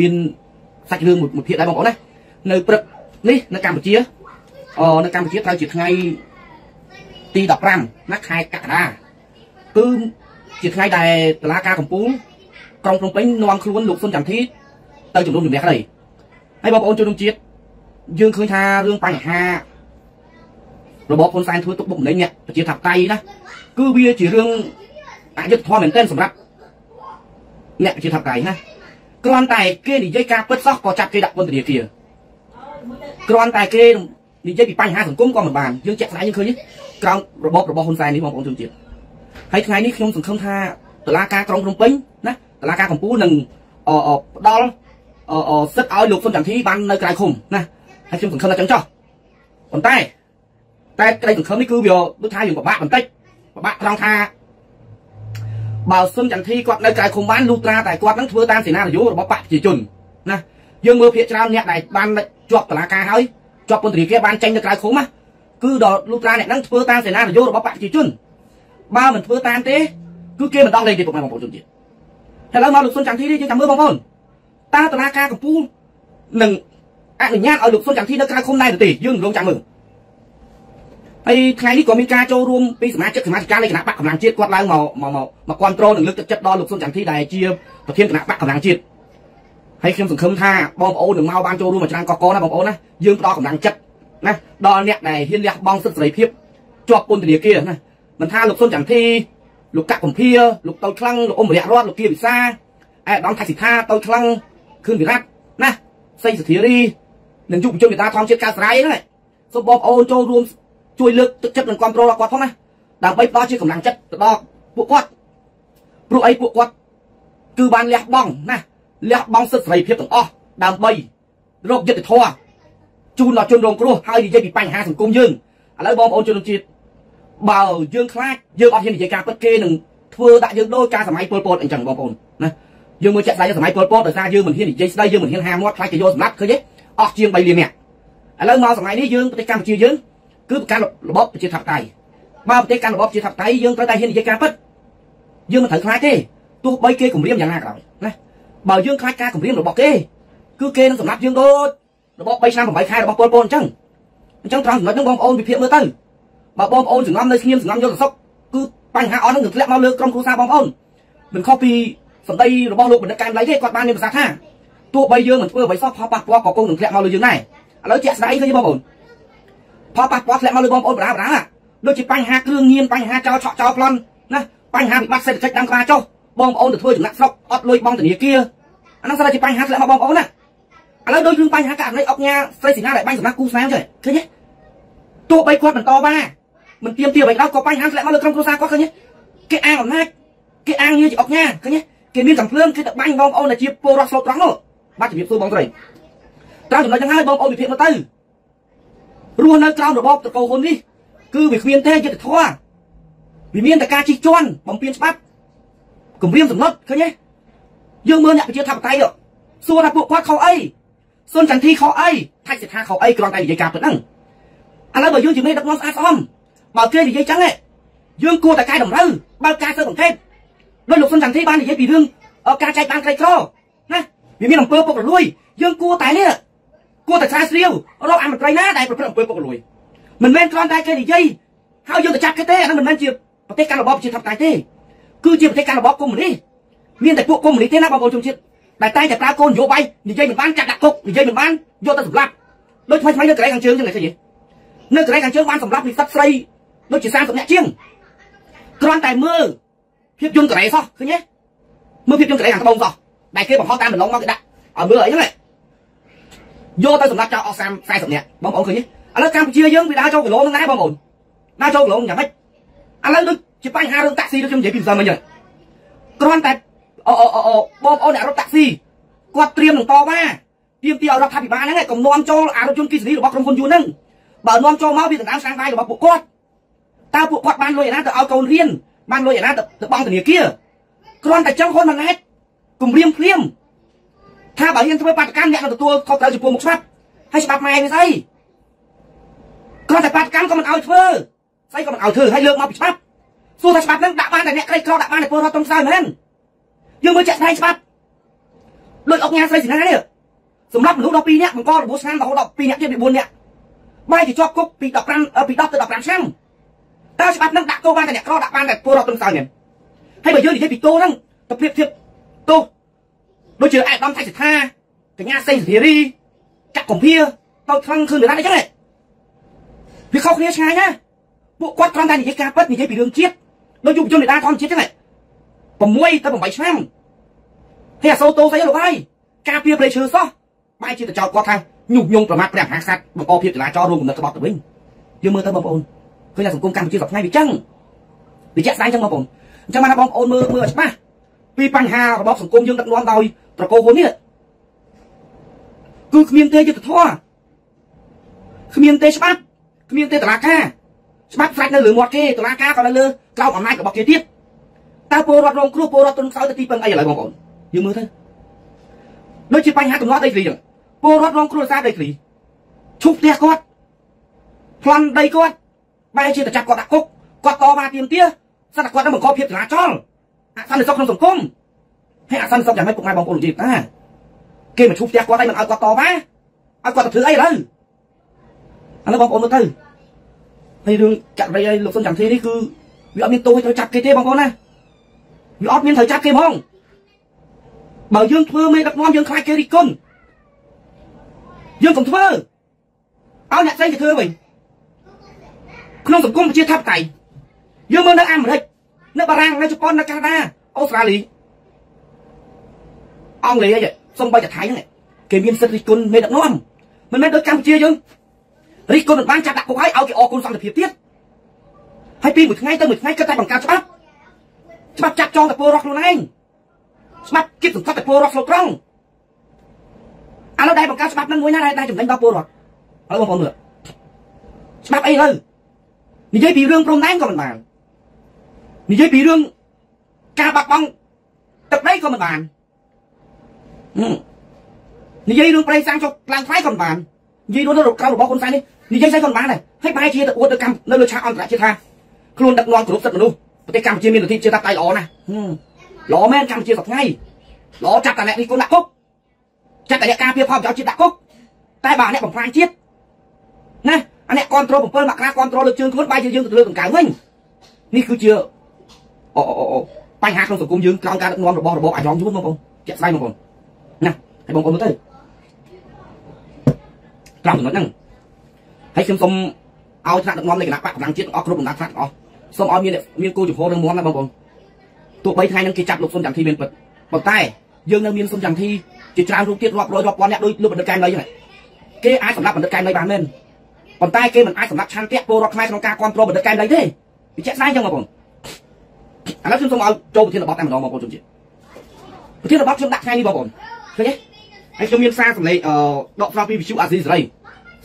មានសាច់រឿងមួយមួយភាគដែរបងប្អូនណានៅព្រឹកនេះនៅកម្ពុជាអនៅកម្ពុជាត្រូវជាថ្ងៃទី15ណាខែកក្កដាគឺជាថ្ងៃដែលតឡាការកំពូលក្រុងភ្នំពេញនាំខ្លួនលោកសុនចន្ទធីទៅជំនុំជម្រះក្តីហើយបងប្អូនជនរួមជាតិយើងឃើញថារឿងបញ្ហារបបហ៊ុនសែនធ្វើទុកបុកម្នេញអ្នកប្រជាធិបតេយ្យណាគឺវាជារឿងអយុត្តិធម៌មែនទែនសម្រាប់អ្នកប្រជាធិបតេយ្យណា គ្រាន់តែគេនិយាយការពិតសោះក៏ចាប់គេដាក់ពន្ធនាគារគ្រាន់តែគេនិយាយពីបញ្ហាសង្គមក៏មិនបានយើងជាក់ស្ដែងយើងឃើញក្រោមរបបរបស់ហ៊ុនសែននេះបងប្អូនជនជាតិហើយថ្ងៃនេះខ្ញុំសង្ឃឹមថាតឡាការក្រុងភ្នំពេញណាតឡាការកំពូលនឹងផ្ដល់សិទ្ធឲ្យលោកសុនចន្ទធីបាននៅក្រៅឃុំណាហើយខ្ញុំសង្ឃឹមថាចឹងចោះប៉ុន្តែតែក្តីសង្ឃឹមនេះគឺវាដូចថាយើងពិបាកបន្តិចពិបាកត្រង់ថា បើសុនចន្ទធីគាត់នៅក្រៅឃុំបានលុះត្រាតែគាត់នឹងធ្វើតាមសេនានយោបាយរបស់បកប្រជាជនណាយើងមើលភាគច្រើនអ្នកដែលបានជាប់តឡាការហើយជាប់ពន្ធនាគារបានចេញទៅក្រៅឃុំណាគឺដល់លុះត្រាអ្នកនឹងធ្វើតាមសេនានយោបាយរបស់បកប្រជាជនបើមិនធ្វើតាមទេគឺគេមិនដោះលែងទេពុកម៉ែបងប្អូនជនជាតិឥឡូវមកលោកសុនចន្ទធីនេះយើងចាំមើលបងប្អូនតើតឡាការកម្ពុជានឹងអនុញ្ញាតឲ្យលោកសុនចន្ទធីនៅក្រៅឃុំដែរទេយើងរងចាំមើល ហើយថ្ងៃនេះក៏មានការចូលរួមពីសមាជិកសមាជិកនៃគណៈបកកម្លាំងជាតិគាត់ឡើងមកមកមកមកគ្រប់គ្រងនិងលើកទឹកចិត្តដល់លោកសុនចន្ទធីដែលជាប្រធានគណៈបកកម្លាំងជាតិហើយខ្ញុំសង្ឃឹមថាបងប្អូននឹងមកបានចូលរួមមួយច្រើនកកកណាបងប្អូនណាយើងផ្ដល់កម្លាំងចិត្តណាដល់អ្នកដែលហ៊ានលះបង់សិទ្ធិសេរីភាពជាប់ពន្ធនាគារណាមិនថាលោកសុនចន្ទធីលោកកកកំភាលោកតូចខ្លាំងលោកអ៊ុំរយៈរតលោកគៀវិសាអែដំថៃសិដ្ឋាតូចខ្លាំងខឿនវិរៈណាសីសធារីនិងយុវជនមេតាធម្មជាតិកៅស្រ័យហ្នឹងសូមបងប្អូនចូលរួម ជួយលើកទឹកចិត្តនិងគ្រប់គ្រងដល់គាត់ផងណាដើម្បីផ្ដល់ជាកម្លាំងចិត្តទៅដល់ពួកគាត់ព្រោះអីពួកគាត់គឺបានលះបង់ណាលះបង់សិទ្ធិសេរីភាពទាំងអស់ដើម្បីរកយុត្តិធម៌ជូនដល់ជនរងគ្រោះហើយនិយាយពីបញ្ហាសង្គមយើងឥឡូវបងប្អូនជនជាតិបើយើងខ្លាចយើងអត់ហ៊ាននិយាយការពិតគេនឹងធ្វើដាក់យើងដោយការសម័យពលពតអញ្ចឹងបងប្អូនណាយើងមើលចាក់ស្ដាយសម័យពលពតដោយសារយើងមិនហ៊ាននិយាយស្ដីយើងមិនហ៊ានហាមាត់ខ្លាចគេយកសម្លាប់ឃើញទេអស់ជាង3លាននាក់ឥឡូវមកសម័យនេះយើងប្រទេសកម្ពុជាយើង គឺប្រកាន់របបប្រជាធិបតេយ្យបើប្រទេសកាន់របបប្រជាធិបតេយ្យយើងត្រូវតែហ៊ាននិយាយការពិតយើងមិនត្រូវខ្លាចទេទោះបីគេគម្រាមយ៉ាងណាក៏ដោយណាបើយើងខ្លាចការគម្រាមរបស់គេគឺគេនឹងសម្លាប់យើងដូចរបប3ឆ្នាំ8ខែរបស់ពលពតអញ្ចឹងអញ្ចឹងត្រង់ចំណុចហ្នឹងបងប្អូនវិភាគមើលទៅបើបងប្អូនសង្ងំនៅស្ងៀមសង្ងំយកសុកគឺបញ្ហាអស់ហ្នឹងនឹងធ្លាក់មកលើក្រុមគ្រួសារបងប្អូនមិនខុសពីសម្ដីរបស់លោកបណ្ឌិតកែមលៃទេគាត់បានមានប្រសាសន៍ថាទោះបីយើងមិនធ្វើអ្វីសោះផលប៉ះពាល់ក៏គង់នឹងធ្លាក់មកលើយើងដែរឥឡូវជាក់ស្ដែងឃើញបងប្អូន ផលប៉ះពាល់ធ្លាក់មកលើបងប្អូនបរាបរាដូចជាបញ្ហាគ្រឿងញៀនបញ្ហាចោលឆក់ចោលប្លន់ណាបញ្ហាវិបត្តិសេដ្ឋកិច្ចដាំក្បាលចុះបងប្អូនទៅធ្វើចំណាក់ស្រុកអត់លុយបង់ធនាគារអានោះស្រាប់តែជាបញ្ហាធ្លាក់មកបងប្អូនណាឥឡូវដូចរឿងបញ្ហាករណីអុកញ៉ាស្រីស៊ីណាដែលបាញ់សម្រាប់គូស្នេហ៍ចឹងឃើញទេទោះបីគាត់បន្តវ៉ាមិនទៀមទាអ្វីដល់ក៏បញ្ហាធ្លាក់មកលើក្រុមគ្រួសារគាត់ឃើញទេគេអាងអំណាចគេអាងងារជាអុកញ៉ាឃើញទេគេមានកំភ្លើងគេទៅបាញ់បងប្អូនដែលជាពលរដ្ឋស្លូតត្រង់នោះបាទជំរាបសួរបងស្រីតាមចំណុចហ្នឹងហើយបងប្អូនវិភាគមកទៅ រស់នៅក្រោមរបបតកោហ៊ុននេះគឺវាគ្មានទេយុទ្ធធម៌វាមានតែការជិះជាន់បំពេញច្បាប់គម្រាមសំណត់ឃើញទេយើងមើលអ្នកប្រជាធិបតេយ្យសួរថាពួកគាត់ខុសអីសុនចន្ទធីខុសអីថៃសិដ្ឋាខុសអីគ្រាន់តែនិយាយការពិតហ្នឹងឥឡូវបើយើងជាមេដឹកនាំស្អាតស្អំបើគេនិយាយចឹងយើងគួរតែកែតម្រូវបើការស៊ើបអង្កេតដោយលោកសុនចន្ទធីបាននិយាយពីរឿងការចែកបានក្រីក្រណាវាមានអំពើពុករលួយយើងគួរតែនេះ គួរតែស្រាវជ្រាវរកអមន្ត្រីណាដែលប្រព្រឹត្តអំពើពុករលួយមិនមែនគ្រាន់តែគេនិយាយហើយយើងទៅចាប់គេទេអានោះមិនមែនជាប្រទេសកាន់របបជាធិបតេយ្យទេគឺជាប្រទេសកាន់របបកុម្មុយនីសមានតែពួកកុម្មុយនីសទេណាបងប្អូនជនជាតិដែលតែតែប្រើកូននយោបាយនិយាយមិនបានចាក់ដាក់គុកនិយាយមិនបានយកទៅសម្លាប់ដូចថ្មីថ្មីនៅកន្លែងខាងជើងចឹងឃើញទេនៅកន្លែងខាងជើងបានសម្លាប់និស្សិតស្រីដូចជា30នាក់ជាងគ្រាន់តែមើលភាពយន្តកន្លែងសោះឃើញទេមើលភាពយន្តកន្លែងខាងត្បូងសោះដែលគេបង្ហោះតាមបន្លងមកគេដាក់ឲ្យមើលអីហ្នឹង យកទៅសម្រាប់ចោលអស់30 40នាក់បងប្អូនឃើញទេឥឡូវកម្ពុជាយើងវាដើរចូលគីឡូហ្នឹងដែរបងប្អូនដើរចូលគីឡូយ៉ាងម៉េចឥឡូវដូចជាបញ្ហារឿងតាក់ស៊ីដូចខ្ញុំនិយាយពីម្សិលមិញហ្នឹងគ្រាន់តែអូអូអូបងប្អូនអ្នករត់តាក់ស៊ីគាត់ត្រៀមនឹងតវ៉ាទៀមទីឲ្យរដ្ឋាភិបាលហ្នឹងកុំនាំចូលអារថយន្តគិសនីរបស់ក្រុមហ៊ុនយួនហ្នឹងបើនាំចូលមកវាដណ្ដើមស្រាំងបាយរបស់ពួកគាត់តើពួកគាត់បានលុយឯណាទៅឲ្យកូនរៀនបានលុយឯណាទៅបង់ធនាគារគ្រាន់តែចង់ហ៊ុនម៉ាណែតគម្រាមភ្លាម ថាបើហ៊ានធ្វើបាតកម្មអ្នកនឹងទទួលខុសត្រូវចំពោះមុខច្បាប់ហើយច្បាប់ម៉ែវាស្អីគ្រាន់តែបាតកម្មក៏មិនឲ្យធ្វើស្អីក៏មិនឲ្យធ្វើហើយលើកមកពីច្បាប់សួរថាច្បាប់ហ្នឹងដាក់បានតែអ្នកក្រីក្រដាក់បានតែពលរដ្ឋត្រង់ខ្សោយមែនយើងមើលចាក់ស្ដែងច្បាប់ដូចអុកញ៉ាស្រីសេនានេះសម្រាប់មនុស្ស12នាក់បង្ករបួសឆ្នាំរហូតដល់2នាក់ទៀត9នាក់បែរជាជាប់គុកពី15ពី10ទៅ15ឆ្នាំតើច្បាប់នឹងដាក់ទោសបានតែអ្នកក្រដាក់បានតែពលរដ្ឋត្រឹមត្រូវនេះហើយបើយើងនិយាយពីទោសហ្នឹងទៅប្រៀបធៀបទោស ដូចជាឯកឧត្តមថៃសិដ្ឋាកញ្ញាសេងសេរីចាក់កំភៀទៅថ្លឹងឃើញនរណាអញ្ចឹងវាខុសគ្នាឆ្ងាយណាពួកគាត់គ្រាន់តែនិយាយការពិតនិយាយពីរឿងជាតិដូចយុវជននេតាធម្មជាតិអញ្ចឹង6ទៅ8ឆ្នាំហើយអាសូតូស្អីលោកហើយការពៀប្រេឈើសោះបែរជាទៅចោទគាត់ថាញុះញង់ប្រមាថព្រះមហាក្សត្របង្កភាពចលាចលរួមគំនិតក្បត់ទៅវិញយើងមើលទៅបងប្អូនឃើញថាសង្គមកម្ពុជាសប្តាហ៍ថ្ងៃវាចឹងវាជាក់ស្ដែងចឹងបងប្អូនអញ្ចឹងបានបងប្អូនមើលមើលឲ្យច្បាស់ ពីបញ្ហារបបសង្គមយើងដឹកនាំដោយប្រកោហ៊ុននេះគឺគ្មានទេយុទ្ធធម៌គ្មានទេច្បាប់គ្មានទេតឡាការច្បាប់ស្រាច់នៅលើមាត់គេតឡាការក៏នៅលើក្រោមអំណាចរបស់គេទៀតតើពលរដ្ឋរងគ្រោះពលរដ្ឋទុនខ្សោយទៅទីពឹងអីឥឡូវបងប្អូនយើងមើលទៅដូចជាបញ្ហាកំណត់ដីធ្លីចឹងពលរដ្ឋរងគ្រោះសារដីធ្លីឈប់ផ្ទះគាត់ប្លន់ដីគាត់បែរជាទៅចាប់គាត់ដាក់គុកគាត់តមកទៀមទាសិនតែគាត់នឹងបង្កភាពចលាចល អសន្តិសុខក្នុងសង្គមហើយអសន្តិសុខយ៉ាងម៉េចពុកម៉ែបងប្អូននិយាយតាគេមកឈប់ផ្ទះគាត់ហើយមិនឲ្យគាត់តមកឲ្យគាត់ទៅធ្វើអីឥឡូវឥឡូវបងប្អូនមើលទៅហើយរឿងចាក់រីឲ្យលោកសុនចាំធីនេះគឺវាអត់មានទោសឲ្យត្រូវចាប់គេទេបងប្អូនណាវាអត់មានត្រូវចាប់គេហ្មងបើយើងធ្វើមេដឹកនាំយើងខ្លាចគេរិះគន់យើងកុំធ្វើឲ្យអ្នកផ្សេងទៅធ្វើវិញក្នុងសង្គមប្រជាធិបតេយ្យយើងមើលនៅអាមេរិក នៅបារាំងនៅជប៉ុននៅកាណាដាអូស្ត្រាលីអង់គ្លេសអីសំបីតែថៃហ្នឹងគេមានសិទ្ធិរិះគន់មេដឹកនាំមិនមែនដូចកម្ពុជាយើងរិះគន់មិនបានចាប់ដាក់គុកហើយឲ្យគេអរគុណសន្តិភាពទៀតហើយពីមួយថ្ងៃទៅមួយថ្ងៃគិតតែបង្កើតច្បាប់ច្បាប់ចាប់ចងតែពលរដ្ឋខ្លួនឯងច្បាប់គិតសង្កត់តែពលរដ្ឋស្លូតត្រង់ឥឡូវដែលបង្កើតច្បាប់នឹងមួយណាដែលចំណេញដល់ពលរដ្ឋឥឡូវបងប្អូនមើលច្បាប់អីទៅនិយាយពីរឿងព្រំដែនក៏មិនបាន និយាយពីរឿងការបាត់បង់ទឹកដីក៏មិនបាននិយាយរឿងប្រៃសាំងចុះឡើងថ្លៃក៏មិនបាននិយាយរឿងក្រៅរបស់ហ៊ុនសែននេះនិយាយស្អីក៏មិនបានដែរហើយបែរជាទៅអួតទៅកម្មនៅលើឆាកអន្តរជាតិថាខ្លួនដឹកនាំគ្រប់សិទ្ធិមនុស្សប្រទេសកម្ពុជាមានលទ្ធិជាតាប់តៃល្អណាស់ល្អមែនកម្ពុជាសប្តាហ៍ថ្ងៃល្អចាប់តែអ្នកនេះគុណដាក់គុកចាត់តែអ្នកការពារផលប្រយោជន៍ជាតិដាក់គុកតែបើអ្នកបំផ្លាញជាតិណាអាអ្នកគ្រប់គ្រង7មករាគ្រប់គ្រងលើជើងខ្លួនបាយជាយើងទៅលើកង្កើងវិញនេះគឺជា អូអូអូបញ្ហាក្នុងសង្គមយើងក្រោយការដឹកនាំរបស់របបអាយ៉ងយួនបងប្អូនជាក់ស្ដែងបងប្អូនណាហើយបងប្អូនមើលទៅក្រោមចំណុចហ្នឹងហើយខ្ញុំសូមឲ្យថ្នាក់ដឹកនាំនៃគណៈបកកម្លាំងជាតិអស់គ្រប់ដំណាក់ថ្នាក់អស់សូមឲ្យមានមានគោលចំហររឹងមាំណាបងប្អូនទោះបីថ្ងៃហ្នឹងគេចាប់លោកសុនចាំធីមានពិតប៉ុន្តែយើងនៅមានសុនចាំធីជាច្រើនរូបទៀតរាប់រយរាប់ពាន់អ្នកដូចលោកបណ្ឌិតកែមលីហ្នឹងគេអាចសម្រាប់បណ្ឌិតកែមលីបានមែនប៉ុន្តែគេមិនអាចសម្រាប់ឆន្ទៈពលរដ្ឋខ្មែរក្នុងការគ្រប់គ្រងបណ្ឌិតកែមលីទេវាជាក់ស្ដែងចឹងបងប្អូន ឥឡូវខ្ញុំសូមឲ្យចូលប្រធានបទតែម្ដងបងប្អូនជុំជាតិប្រធានបទខ្ញុំដាក់ថ្ងៃនេះបងប្អូនឃើញទេហើយខ្ញុំមានសារសម្លេងអឺដកស្រង់ពីវិទ្យុអាស៊ីសេរី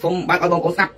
សូមបើកឲ្យបងប្អូនស្ដាប់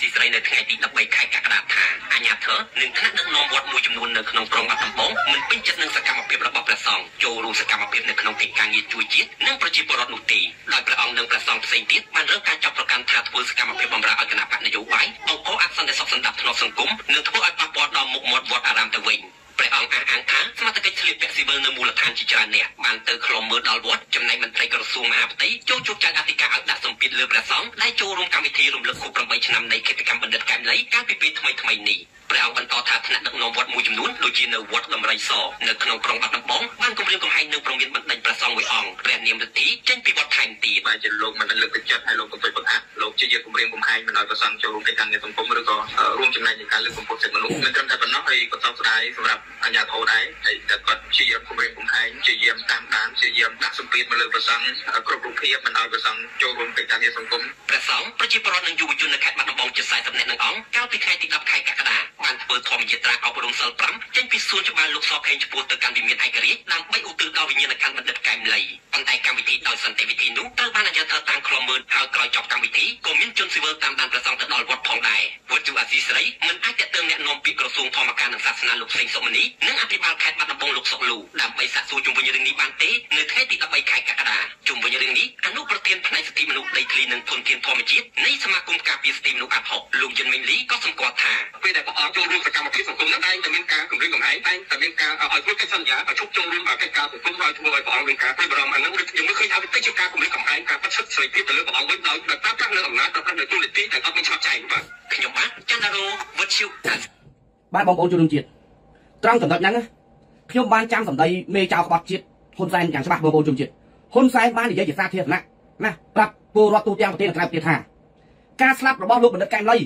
ស៊ីស្រីនៅថ្ងៃទី13ខែកក្កដាថា អាញាធរនិងថ្នាក់ដឹកនាំវត្តមួយចំនួននៅក្នុងក្រុងបាត់ដំបងមិនពេញចិត្តនឹងសកម្មភាពរបស់ព្រះសង្ឃចូលរួមសកម្មភាពនៅក្នុងកិច្ចការងារជួយជាតិនិងប្រជាពលរដ្ឋនោះទេដោយព្រះអង្គនិងព្រះសង្ឃផ្សេងទៀតបានរកការចាប់ប្រកាន់ថាធ្វើសកម្មភាពបម្រើឲ្យគណៈបកនយោបាយបង្កអសន្តិសុខសន្តិភាពក្នុងសង្គមនិងធ្វើឲ្យប៉ះពាល់ដល់មុខមាត់វត្តអារាមទៅវិញ ព្រះអង្គអះអាងថាសមត្ថកិច្ចស្លៀកពាក់ស៊ីវិលនៅមូលដ្ឋានជាច្រើនអ្នកបានទៅខ្លុំមើលដល់វត្តចំណែកមន្ត្រីក្រសួងមហាផ្ទៃចូលជួបចៅអធិការឲ្យដាក់សម្ពាធលើព្រះសង្ឃដែលចូលរួមកម្មវិធីរំលឹកខួប8ឆ្នាំនៃកិច្ចកម្មបណ្ឌិតកែមលីកាលពីពេលថ្មីៗនេះ ព្រះអង្គបន្តថាថ្នាក់ដឹកនាំវត្តមួយចំនួនដូចជានៅវត្តដំរីសនៅក្នុងក្រុងបាត់ដំបងបានគម្រាមកំហែងនឹងប្រមានបណ្ដេញព្រះសង្ឃមួយអង្គព្រះនាមរទ្ធីចេញពីវត្តថែមទៀតបើជាលោកមិនលើកទឹកចិត្តហើយលោកកំពុងបង្អាក់លោកជាយកគម្រាមកំហែងមិនឲ្យព្រះសង្ឃចូលរួមកិច្ចការងារសង្គមឬក៏រួមចំណែកในការលើកកម្ពស់សិទ្ធិមនុស្សមិនត្រឹមតែប៉ុណ្ណោះហើយក៏សោកស្ដាយសម្រាប់អាជ្ញាធរដែរហើយតែគាត់ជាយកគម្រាមកំហែងជាយាមតាមដានជាយាមដាក់សម្ពាធមកលើព្រះសង្ឃគ្រប់រូបភាពមិនឲ្យព្រះសង្ឃចូលរួមកិច្ចការងារសង្គមព្រះសង្ឃប្រជាពលរដ្ឋនិងយុវជននៅខេត្តបាត់ដំបងជា40នាក់នឹងអង្គកាលពីថ្ងៃទី10ខែកក្កដាបានធ្វើធម្មយាត្រាអប់រំសិល5ចេញពីសួនច្បារលោកសខេងចំពោះទៅកាន់វិមានឯករាជ្យដើម្បីឧទ្ទិសដល់វិញ្ញាណក្ខន្ធបណ្ឌិតកែមលីប៉ុន្តែកម្មវិធីដោយសន្តិវិធីនោះត្រូវបានអាជ្ញាធរតាមឃ្លាំមើលហើយក្រោយចប់កម្មវិធីក៏មានជនស៊ីវិលតាមដានប្រសងទៅដល់វត្តផងដែរវត្តជូអាស៊ីស្រីមិនអាចតេតើអ្នកនាំពាក្យក្រសួងធម្មការនិងសាសនាលោកសេងសុមនីនិងអភិបាលខេត្តបាត់ដំបងលោកសុកលូដើម្បីសាកសួរជុំវិញរឿងនេះបានទេនៅថ្ងៃទី13ខែកក្កដាជុំវិញរឿងនេះអនុប្រធានផ្នែកសិទ្ធិមនុស្សដីធ្លីនិងធនធានធម្មជាតិនៃសមាគមការពារសិទ្ធិមនុស្សអាត់ហុកលោកយិនមេងលីក៏សម្គាល់ថាពេលដែលព្រះអង្គចូលរួមសកម្មភាពសង្គមនោះតែងតែមានការគម្រាមកំហែងតែងតែមានការឲ្យធ្វើកិច្ចសន្យាឲ្យជប់ចូលរួមកិច្ចការសង្គមឲ្យធ្វើឲ្យព្រះអង្គមានការព្រួយបារម្ភអាហ្នឹងខ្ញុំមើលឃើញថាវាទៅជាការគម្រាមកំហែងការបាត់សិទ្ធិសេរីភាពទៅលើព្រះអង្គវិញដោយដោយប្រើប្រាស់នៅអំណាចប្រើប្រាស់នៅទូនីតិដែលអត់មានច្បាប់ចែងបាទខ្ញុំបាទចន្ទរោវុទ្ធុបាទបងប្អូនជនរួមជាតិត្រង់ចំណុចហ្នឹងខ្ញុំបានចាំសម្ដីមេចៅក្បត់ជាតិហ៊ុនសែនយ៉ាងច្បាស់បងប្អូនជនជាតិហ៊ុនសែនបាននិយាយជាសាធារណៈណាប្រាប់ពលរដ្ឋទូទាំងប្រទេសក្រៅប្រទេសថាការស្លាប់របស់លោកបណ្ឌិតកែមលី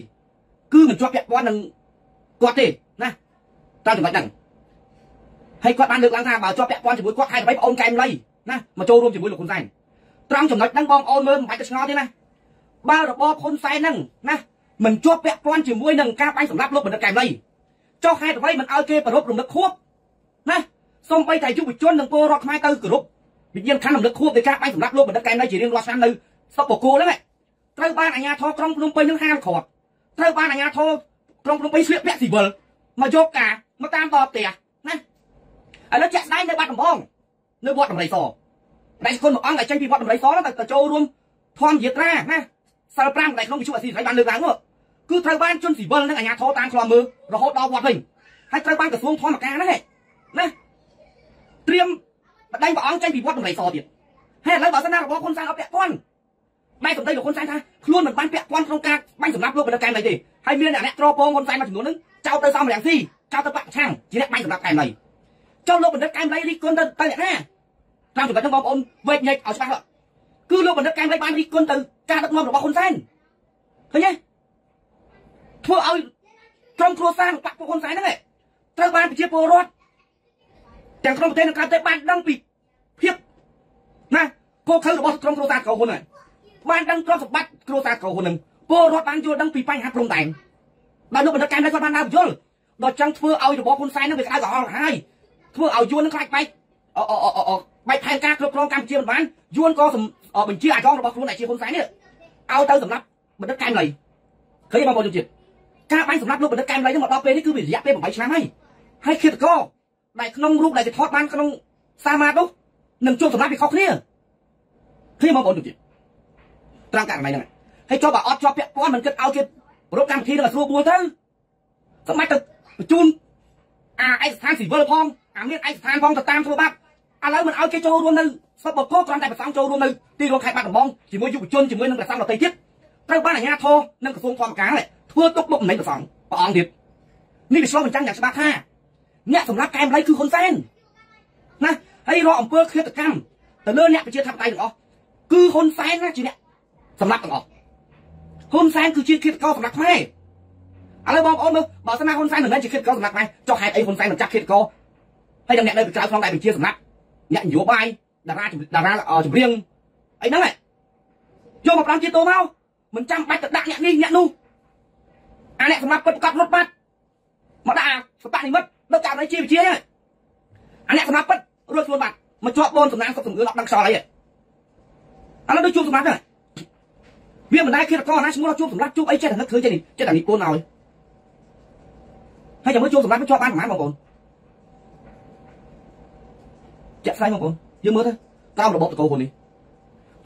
គឺមិនជាប់ពាក់ព័ន្ធនឹង គាត់ទេណាតាមចំណុចហ្នឹងហើយគាត់បានលើកឡើងថាបើជាប់ពាក់ព័ន្ធជាមួយគាត់ហេតុអ្វីបងអូនកែមលីណាមកចូលរួមជាមួយលោកហ៊ុនសែនត្រង់ចំណុចហ្នឹងបងអូនមើលមិនបាច់ទៅឆ្ងល់ទេណាបើរបបហ៊ុនសែនហ្នឹងណាមិនជាប់ពាក់ព័ន្ធជាមួយនឹងការបាញ់សម្លាប់លោកបណ្ឌិតកែមលីចុះហេតុអ្វីមិនឲ្យគេប្រពរំលឹកខួបណាសូម្បីតែយុវជននិងពលរដ្ឋខ្មែរទៅគោរពវិញ្ញាណខណ្ឌរំលឹកខួបនៃការបាញ់សម្លាប់លោកបណ្ឌិតកែមលីជារៀងរាល់ឆ្នាំនៅស្រុកបូកគោហ្នឹងត្រូវបានអាជ្ញាធរក្រុងភ្នំពេញនឹងហាមឃាត់ត្រូវបានអាជ្ញាធរ ក្រុងភ្នំពេញស្លៀកពាក់ស៊ីវិលមកយកការមកតាមតផ្ទះណាឥឡូវចាក់ស្ដែងនៅបាត់ដំបងនៅវត្តដំរីសដែលគុណមួយអង្គដែលចេញពីវត្តដំរីសទៅទៅចូលរួមធម្មយាត្រាណាសិល5ដែលក្នុងវិទ្យុអសីស្រីបានលើកឡើងនោះគឺត្រូវបានជនស៊ីវិលនិងអាជ្ញាធរតាមខ្លំមើលរហូតដល់វត្តវិញហើយត្រូវបានក្រសួងធម្មការហ្នឹងណាត្រៀមបដិញព្រះអង្គចេញពីវត្តដំរីសទៀតហើយឥឡូវបើសិនណារបបហ៊ុនសែនអត់ពាក់ព័ន្ធបែរសម្ដីលោកហ៊ុនសែនថាខ្លួនមិនបានពាក់ព័ន្ធក្នុងការបាញ់សម្លាប់លោកបណ្ឌិតកែមណៃទេ ហើយមានអ្នកត្រពងហ៊ុនសែនមួយចំនួនហ្នឹងចោទទៅសំរងស៊ីចោទទៅបាក់ឆាំងជាអ្នកបាញ់សម្លាប់កែមណៃចុះលោកបណ្ឌិតកែមណៃរីគុណទៅទៅអ្នកណាតាមចំណុចហ្នឹងបងប្អូនវេកញែកឲ្យច្បាស់គឺលោកបណ្ឌិតកែមណៃបានរីគុណទៅការដឹកនាំរបស់ហ៊ុនសែនឃើញទេធ្វើឲ្យក្រុមគ្រួសារបាក់ពួកហ៊ុនសែនហ្នឹងត្រូវបានប្រជាពលរដ្ឋទាំងក្នុងប្រទេសនិងក្រៅប្រទេសបានដឹងពីភាពណាគោលខៅរបស់ក្រុមគ្រួសារកោហ៊ុនហ្នឹងបានដឹងទ្រព្យសម្បត្តិគ្រួសារកោហ៊ុននឹង ពលរដ្ឋបានយល់ដឹងពីបញ្ហាព្រំដែនបានលោកបណ្ឌិតកែមគាត់បានដើរយល់ដល់ចឹងធ្វើឲ្យរបបហ៊ុនសែននឹងវាក្តៅក្រហល់ហើយធ្វើឲ្យយួននឹងខ្លាចបែកអអអបែកផែនការគ្រប់គ្រងកម្ពុជាមិនបានយួនក៏បញ្ជាអាចងរបស់ខ្លួនដែលជាហ៊ុនសែននេះឲ្យទៅសម្រាប់បណ្ឌិតកែមលីឃើញបងប្អូនជាតិការបាញ់សម្រាប់លោកបណ្ឌិតកែមលីនឹងមកដល់ពេលនេះគឺវារយៈពេល8ឆ្នាំហើយហើយឃាតករដែលក្នុងរូបដែលគេថតបានក្នុងសាមានោះនឹងជួបសម្រាប់វាខុសគ្នាឃើញបងប្អូនជាតិត្រង់ករណីហ្នឹង ហើយចុះបើអត់ជាប់ពាក់ព័ន្ធមិនគិតឲ្យគេប្រពកម្មវិធីនឹងឲ្យស្រួលបួលទៅសម្បត្តិទៅបញ្ជូនអាឯកស្ថានស៊ីវិលផងអាមានឯកស្ថានផងទៅតាមធ្វើបាបឥឡូវមិនឲ្យគេចូលរួមនៅសពបកគ្រាន់តែប្រសងចូលរួមនៅទីរួមខេត្តបាត់ដំបងជាមួយយុវជនជាមួយនឹងប្រសងដទៃទៀតត្រូវបានអាជ្ញាធរនិងក្រសួងធម្មការធ្វើទុកបុកម្នេញប្រសងព្រះអង្គទៀតនេះវាឆ្លុះបញ្ចាំងយ៉ាងច្បាស់ថាអ្នកសម្រាប់កែមលៃគឺហ៊ុនសែនណាហើយរកអង្គើឃាតកម្មទៅលើអ្នកប្រជាធិបតេយ្យទាំងអស់គឺហ៊ុនសែនណាជាអ្នកសម្រាប់ទាំងអស់ ហ៊ុនសែនគឺជាគិតកោសម្រាប់ខ្មែរឥឡូវបងប្អូនមើលបើស្នាហ៊ុនសែនមិនមែនជាគិតកោសម្រាប់ខ្មែរចុះហេតុអីហ៊ុនសែនមិនចាត់គិតកោហើយនឹងអ្នកនៅក្រៅក្នុងដែរបញ្ជាសម្រាប់អ្នកនយោបាយតារាតារាចម្រៀងអីហ្នឹងយកមកប្រាំជាតោមកមិនចាំបាច់ទៅដាក់អ្នកនេះអ្នកនោះអាអ្នកសម្រាប់ពិតប្រកបរត់បាត់មកដាក់សបនិមិត្តដឹកករណីជាវិជាហ្នឹងអាអ្នកសម្រាប់ពិតរួចខ្លួនបាត់មកជាប់បូនសំណាងសុខសំងឿអត់ដឹងខ្យល់អីឥឡូវដូចជួបសម្រាប់ហ្នឹង វាមិនដែលឃាតករណាឈ្មោះជួបសម្រាប់ជួបអីចេះតែនឹកឃើញចេះចេះតែនិពន្ធឲ្យហើយចាំមើលជួបសម្រាប់ជាប់បានប្រហែលបងប្អូនចាក់ស្ដែងបងប្អូនយើងមើលទៅតាមរបបតកោហ៊ុននេះ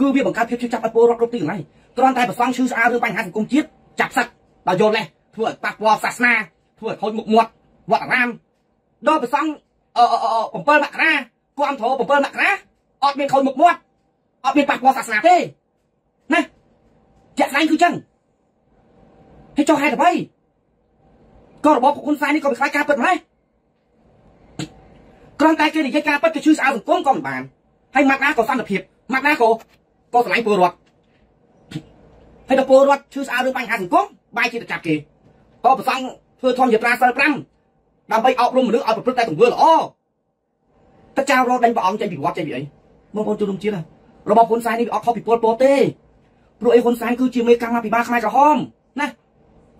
គឺវាបង្កើតភាពឈឺចាប់ឲ្យពលរដ្ឋគ្រប់ទីកន្លែងគ្រាន់តែប្រសងឈឺស្អាតរឿងបញ្ហាសង្គមជាតិចាប់សឹកដល់យល់លេះធ្វើឲ្យប៉ះពាល់សាសនាធ្វើឲ្យខូចមុខមាត់វត្តអារាមដល់ប្រសងអ7មករាគាំទ្រ7មករាអត់មានខូចមុខមាត់អត់មានប៉ះពាល់សាសនាទេណា ជាក់ស្ដែងគឺចឹងហើយចុះហេតុអ្វីក៏របបហ៊ុនសែននេះក៏មិនខ្លាចការពិតម្ល៉េះគ្រាន់តែគេនិយាយការពិតគេឈឺស្អាតសង្គមក៏មិនបានហើយម៉ាក់ណាក៏សន្តិភាពម៉ាក់ណាក៏ក៏ស្រឡាញ់ពលរដ្ឋហើយដល់ពលរដ្ឋឈឺស្អាតរឿងបញ្ហាសង្គមបាយជាទៅចាប់គេក៏ប្រសង់ធ្វើធម្មយាត្រាសិល5ដើម្បីអប់រំមនុស្សឲ្យប្រព្រឹត្តតែទង្វើល្អតើចៅរត់ដេញព្រះអង្គចេញពីវត្តចេញពីអីបងប្អូនជួនជាតិរបបហ៊ុនសែននេះវាអត់ខុសពីពលពតទេ ព្រោះអីហ៊ុនសែនគឺជាមេកម្មាភិបាលខ្មែរក្រហមណា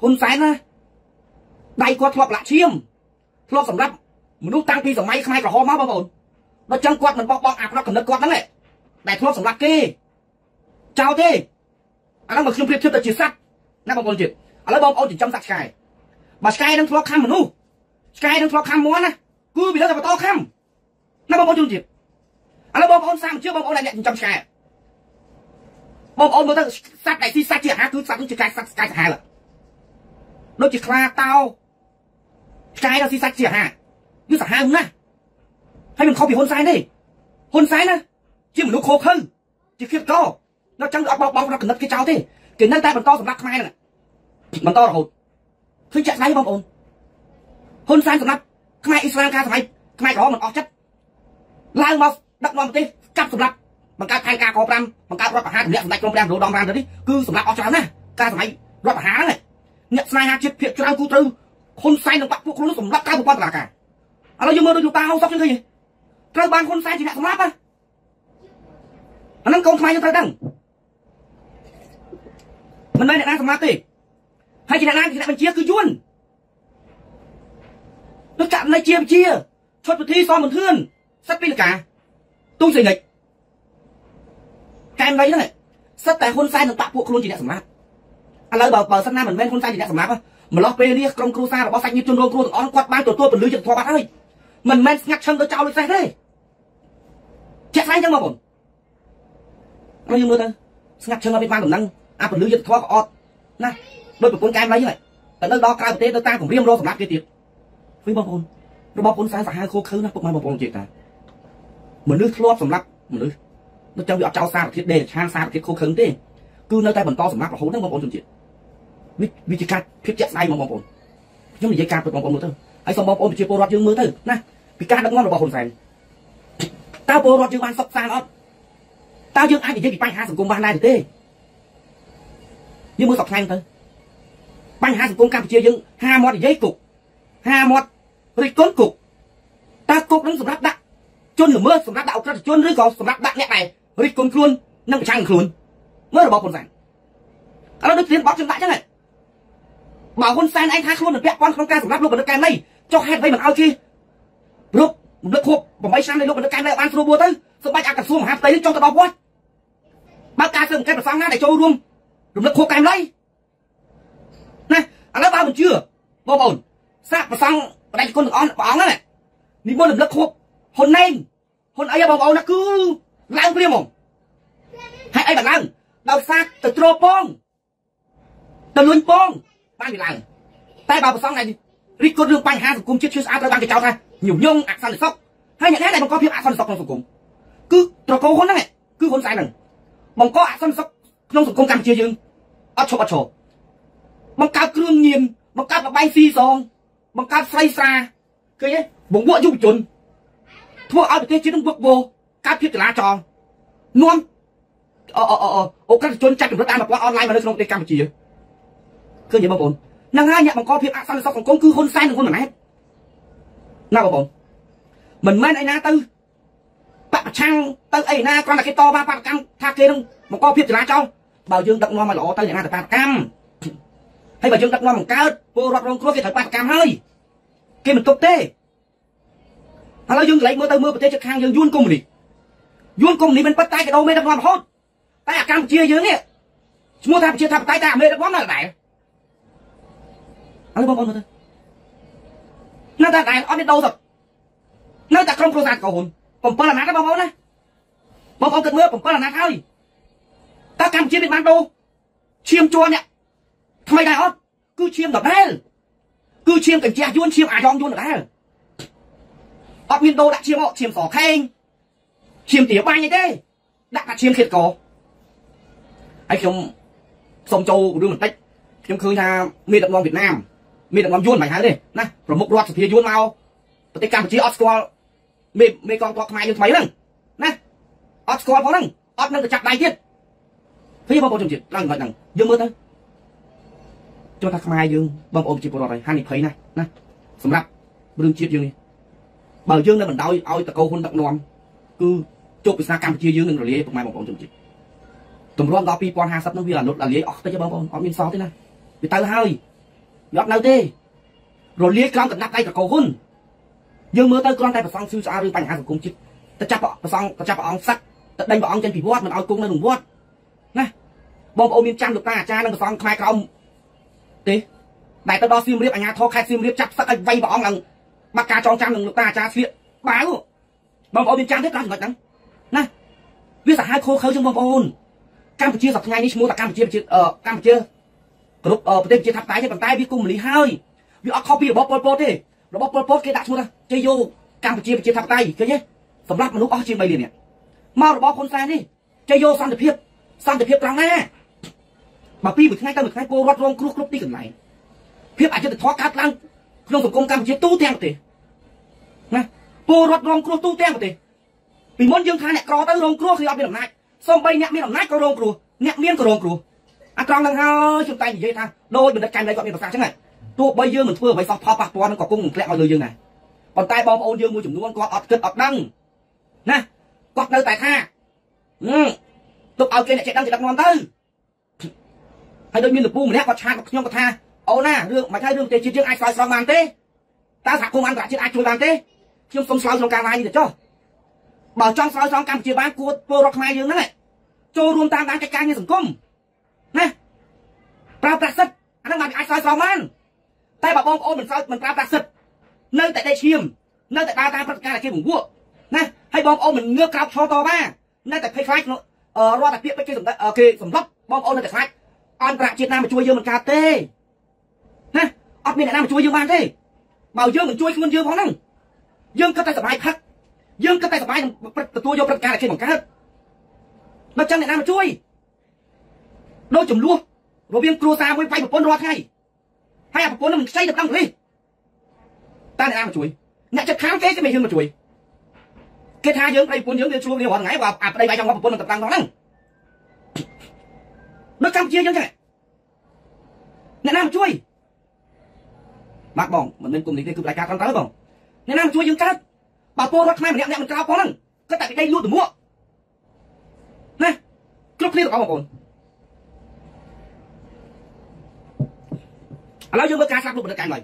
ហ៊ុនសែនណាដៃគាត់ធ្លាប់លាក់ឈាមធ្លាប់សម្រាប់មនុស្សតាំងពីសម័យខ្មែរក្រហមមកបងប្អូនដល់ចឹងគាត់មិនបោះបង់អាផ្នត់កំណត់គាត់ហ្នឹងដែលធ្លាប់សម្រាប់គេចោលទេអាហ្នឹងមកខ្ញុំប្រៀបធៀបទៅជាសត្វណាបងប្អូនជិតឥឡូវបងប្អូនចិញ្ចឹមសត្វឆ្កែបើឆ្កែនឹងធ្លាប់ខំមនុស្សឆ្កែនឹងធ្លាប់ខំមន់ណាគឺវានៅតែបន្តខំណាបងប្អូនជិតឥឡូវបងប្អូនសាមជឿបងប្អូនដែលអ្នកចិញ្ចឹមឆ្កែ បងប្អូនមើលទៅសត្វដែលស៊ីសាច់ជាអាហារគឺសត្វនោះជាកាយសត្វស្កាយសាហាវដូចជាខ្លាតោឆ្កែដល់ស៊ីសាច់ជាអាហារវាសាហាវណាស់ហើយមិនខុសពីហ៊ុនសែនទេហ៊ុនសែនណាជាមនុស្សខូខើជាគៀបកដល់ចឹងអត់បោកបោកដល់កណិតគេចោលទេគេនៅតែបន្តសម្រាប់ខ្មែរហ្នឹងបន្តរហូតឃើញចាក់ស្ដាយបងប្អូនហ៊ុនសែនសម្រាប់ខ្មែរអ៊ីស្លាមការសម័យខ្មែរក្រហមមិនអស់ចិត្តឡើងមកដឹកនាំប្រទេសកាប់សម្រាប់ បង្កើតផែនការក5បង្កើតរដ្ឋប្រហារទម្លាក់សម្ដេចក្រមព្រះនរោត្តមរាមទៅនេះគឺសម្រាប់អស់ច្រើនណាស់ការសម័យរដ្ឋប្រហារហ្នឹងអ្នកស្នេហាជាតិភាគច្រើនគូត្រូវហ៊ុនសែននិងបាក់ពួកខ្លួនសម្រាប់ការប្រព័ន្ធតុលាការឥឡូវយើងមើលដូចលោកតាហៅសុកចឹងឃើញត្រូវបានហ៊ុនសែនជាអ្នកសម្លាប់ហ៎អាហ្នឹងកូនខ្មែរយើងត្រូវដឹងមិនមែនអ្នកណាសម្លាប់ទេហើយជាអ្នកណាជាអ្នកបញ្ជាគឺយួននោះចាក់នៃជាបញ្ជាឈុតពិធីសមមន្ទឿនសិតពីលកាទូសេនិច កែមណៃហ្នឹងសិតតែហ៊ុនសែននឹងបាក់ពួកខ្លួនជាអ្នកសម្លាប់ឥឡូវបើបើសិនណាមិនមែនហ៊ុនសែនជាអ្នកសម្លាប់ម្លោះពេលនេះក្រុមគ្រួសាររបស់សាច់ញាតិជនរងគ្រោះទាំងអស់គាត់បានទទួលពលឺយុទ្ធធម៌បាត់ហើយមិនមែនស្ងាត់ឈឹងទៅចោលដូចសេះទេជាក់ស្ដែងចឹងបងប្អូនហើយយើងមើលទៅស្ងាត់ឈឹងអត់បានដំណឹងអាពលឺយុទ្ធធម៌ក៏អត់ណាដោយប្រពន្ធកែមណៃហ្នឹងតែនៅដល់ក្រៅប្រទេសទៅតាមគម្រាមរកសម្រាប់គេទៀតវិញបងប្អូនរបបហ៊ុនសែនសាហាវខូខើណាពុកម៉ែបងប្អូនជាតាមនុស្សធ្លាប់សម្រាប់មនុស្ស នៅចាំវាអត់ចោលសារធាតុដេឆានសារធាតុខូខឹងទេគឺនៅតែបន្តសម្រាប់រហូតហ្នឹងបងប្អូនជនជាតិវាជាការភាពជាក់ស្ដែងបងប្អូនខ្ញុំនិយាយការពិតបងប្អូនមើលទៅហើយសូមបងប្អូនប្រជាពលរដ្ឋយើងមើលទៅណាពីការដឹកនាំរបស់ហ៊ុនសែនតើពលរដ្ឋយើងបានសុខសាន្តអត់តើយើងអាចនិយាយពីបញ្ហាសង្គមបានដែរទេយើងមើលសពថ្ងៃទៅបញ្ហាសង្គមកម្ពុជាយើងហាមាត់និយាយគុកហាមាត់រិះគន់គុកតើគុកនឹងសម្រាប់ដាក់ជនល្មើសសម្រាប់ដាក់អក្រិតជនឬក៏សម្រាប់ដាក់អ្នកដែល រិះគន់ខ្លួននិងប្រឆាំងខ្លួនមើលរបបហ៊ុនសែនឥឡូវដូចព្រៀនបត់ចំដាក់ចឹងហ៎បើហ៊ុនសែនឯងថាខ្លួននឹងពាក់ព័ន្ធក្នុងការសម្រាប់លោកបណ្ឌិតកែមណៃចុះហេតុអ្វីមិនឲ្យគេរូបរំលឹកខួប8ឆ្នាំនៃលោកបណ្ឌិតកែមណៃបានស្រួលបួរទៅសម្បាច់អក្រសួងមហាផ្ទៃនេះចុះទៅដល់វត្តបើការស៊ើបអង្កេតប្រសងណាដែលចូលរួមរំលឹកខួបកែមណៃណាឥឡូវបើមិនជឿបងប្អូនសាកប្រសងបដិគុណទាំងអស់ព្រះអង្គហ្នឹងនិមន្តរំលឹកខួបហ៊ុនណេងហ៊ុនអីបងប្អូនណាគឺ ឡើងព្រាមហ្មងហើយអីបានឡើងដោយសារទៅទ្រពងទៅលុញពងបានវាឡើងតែបើប្រសង này រិះគន់រឿងបញ្ហាសង្គមជាតិឈឺស្អាតត្រូវបានគេចោទថាញុំញងអសន្តិសុខហើយអ្នកណាដែលបង្កភាពអសន្តិសុខក្នុងសង្គមគឺត្រកូលហ៊ុនហ្នឹងគឺហ៊ុនសែនហ្នឹងបង្កអសន្តិសុខក្នុងសង្គមកម្ពុជាយើងអត់ឈប់អត់ឈរបង្កើតគ្រឿងញៀនបង្កើតបបាយស៊ីសងបង្កើតស្រីស្រាឃើញទេបង្វក់យុវជនធ្វើឲ្យប្រទេសជាតិនឹងវឹកវរ កើតភាពចលាចលនាំអអអអូក្រិតជនចាត់កម្រិតតាមប្រព័ន្ធអនឡាញមកនៅក្នុងប្រទេសកម្ពុជាឃើញទេបងប្អូនហ្នឹងហើយអ្នកបង្កភាពអសន្តិសុខសង្គមគឺហ៊ុនសែននិងហ៊ុនម៉ាណែតណាបងប្អូនមិនមែនឯណាទៅបពប្រឆាំងទៅអីណាគ្រាន់តែគេតវ៉ាបដកម្មថាគេនឹងបង្កភាពចលាចលបើយើងដឹកនាំមកល្អទៅអ្នកណាទៅបដកម្មហើយបើយើងដឹកនាំបង្កើតពលរដ្ឋរងគ្រោះគេត្រូវបដកម្មហើយគេមិនទុកទេឥឡូវយើងកន្លែងមើលទៅមើលប្រទេសជិតខាងយើងយួនកុំនេះ យួនកុំនេះមិនប៉ិតតែកដោមេដឹកនាំរហូតតែអាកម្ពុជាយើងនេះឈ្មោះថាប្រជាធិបតេយ្យតែអាមេដឹកនាំនៅដែរឥឡូវបងប្អូនមើលទៅនៅតែដែរអត់មានដោសនៅតែក្រុមគ្រួសារកូន7អាណត្តិបងប្អូនណាបងប្អូនគិតមើល7អាណត្តិហើយតើកម្ពុជាមានបានដោឈាមជួននេះថ្មីដែរអត់គឺឈាមដដែលគឺឈាមកញ្ជះយួនឈាមអាយ៉ងយួនដដែលអត់មានដោដាក់ឈាមអត់ឈាមសខេង ឈាមទាបាញ់អីទេដាក់តែឈាមឃាតកហើយខ្ញុំសូមចូលរឿងបន្តិចខ្ញុំឃើញថាមានដឹកនាំវៀតណាមមានដឹកនាំយួនមិនហៅទេណាប្រមុខរដ្ឋសភាយួនមកប្រទេសកម្ពុជាអត់ស្គាល់មេមេកងទ័ពខ្មែរយើងថ្មីហ្នឹងណាអត់ស្គាល់ផងហ្នឹងអត់នឹងទៅចាប់ដៃទៀតឃើញបងប្អូនជំនឿឡើងហ្នឹងយើងមើលទៅចូលថាខ្មែរយើងបងប្អូនជាពលរដ្ឋហើយហានិភ័យណាស់ណាសម្រាប់រឿងជាតិយើងនេះបើយើងនៅបណ្ដោយឲ្យតកោហ៊ុនដឹកនាំគឺ ជោគវាសនាកម្ពុជាយើងនឹងរលាយពុកម៉ែបងប្អូនជំនឿតម្រាំដល់2050នោះវាអនុត្តរលាយអស់តិចបងប្អូនអត់មានសល់ទេណាវាទៅហើយវាអត់នៅទេរលាយក្រោមកណ្ដាប់ដៃតកោហ៊ុនយើងមើលទៅគ្រាន់តែប្រសងស៊ឺស្អាតរឿងបញ្ហាសង្គមជាតិទៅចាប់ប្រសងទៅចាប់ព្រះអង្គសឹកទៅដេញព្រះអង្គចេញពីវត្តមិនឲ្យគង់នៅក្នុងវត្តណាបងប្អូនមានចាំលោកតាអាចារ្យនិងប្រសងខ្មែរក្រមទេដែលទៅដល់សៀមរាបអាញាធរខេត្តសៀមរាបចាប់សឹកឲ្យវាយព្រះអង្គឡើងបាត់ការចងចាំនឹងលោកតាអាចារ្យស្លៀកបាវបងប្អូនមានចាំទេក្រោយចំណុចហ្នឹង ណាវាសាហាវខូខើជាងបងប្អូនកម្ពុជាសប្តាហ៍នេះឈ្មោះថាកម្ពុជាកម្ពុជាគ្រប់ប្រទេសប្រជាធិបតេយ្យទេប៉ុន្តែវាគុំមលីហើយវាអត់ខុសពីរបបប៉ុលពតទេរបស់ប៉ុលពតគេដាក់ឈ្មោះថាជ័យយោកម្ពុជាប្រជាធិបតេយ្យឃើញទេសម្រាប់មនុស្សអស់ជាង3លាននាក់មករបស់ហ៊ុនសែននេះជ័យយោសន្តិភាពសន្តិភាពត្រង់ណាបើពីមួយថ្ងៃទៅមួយថ្ងៃពលរដ្ឋរងគ្រោះគ្រប់ទីកន្លែងភាពអយុត្តិធម៌កើតឡើងក្នុងសង្គមកម្ពុជាទូទាំងប្រទេសណាពលរដ្ឋរងគ្រោះទូទាំងប្រទេស ពីមុនយើងថាអ្នកក្រទៅរងគ្រោះគឺអត់មានអំណាចសូម្បីអ្នកមានអំណាចក៏រងគ្រោះអ្នកមានក៏រងគ្រោះអាត្រង់នឹងហើយខ្ញុំតែនិយាយថាដោយបណ្ឌិតកែមលីគាត់មានប្រសាសន៍ចឹងទោះបីយើងមិនធ្វើអ្វីសោះផលប៉ះពាល់នឹងក៏គង់នឹងធ្លាក់មកលើយើងដែរប៉ុន្តែបងប្អូនយើងមួយចំនួនគាត់អត់គិតអត់ដឹងណាគាត់នៅតែថាទុកឲ្យគេអ្នកចេះដឹងចេះដឹកនាំទៅហើយដូចមានលពូម្នាក់គាត់ឆាតខ្ញុំគាត់ថាអូណារឿងមិនថារឿងប្រទេសជាតិយើងអាចឆ្លើយស្រង់បានទេតើសហគមន៍អន្តរជាតិអាចជួយបានទេខ្ញុំសូមឆ្លើយក្នុងការឡាយនេះទៅចុះ បើចង់ឆ្លើយស្រង់កម្ពុជាបានគួរពលរដ្ឋខ្មែរយើងហ្នឹងចូលរួមតាមដានកិច្ចការងារសង្គមណាប្រើប្រាស់សិទ្ធអាហ្នឹងបានអាចឆ្លើយស្រង់បានតែបើបងប្អូនមិនឆ្លើយមិនប្រើប្រាស់សិទ្ធនៅតែដេកឈាមនៅតែដើរតាមព្រឹត្តិការណ៍ជាពង្វក់ណាហើយបងប្អូនមិនងើបក្រោកឈរតវ៉ានៅតែភ័យខ្លាចរដ្ឋតែពាក្យពេចន៍គេសម្ដេចគេសម្លប់បងប្អូននៅតែខ្លាចអន្តរជាតិណាមកជួយយើងមិនកើតទេណាអត់មានអ្នកណាមកជួយយើងបានទេបើយើងមិនជួយខ្លួនយើងផងហ្នឹងយើងគិតតែសុបាយផឹក យើងគិតតែសុបាយទទួលយកព្រឹត្តិការណ៍ដែលគេបង្កើតបើចឹងអ្នកណាមកជួយដូចចំនួនរវាងគ្រួសារមួយបាយប្រពន្ធរាល់ថ្ងៃហើយអាប្រពន្ធនឹងមិនខ្ចីទៅដល់នេះតើអ្នកណាមកជួយអ្នកចិត្តខាងគេគេមិនហ៊ានមកជួយគេថាយើងប្តីប្រពន្ធយើងវាជួបគ្នារាល់ថ្ងៃបើអាប្តីបាយចង់មកប្រពន្ធនឹងទៅតាំងផងហ្នឹងដូចកម្ពុជាយើងចឹងអ្នកណាមកជួយបាទបងមិនមែនគុំនេះទេគឺរายការត្រឹមត្រូវបងអ្នកណាមកជួយយើងកើត បើពលរដ្ឋខ្មែរម្នាក់ម្នាក់មិនក្រោបផងហ្នឹងគាត់តែពីដីលួចទៅមួកណាគ្រប់គ្នាទាំងអស់បងប្អូនឥឡូវយើងមើលការស្លាប់លោកបណ្ឌិតកែមឡើយ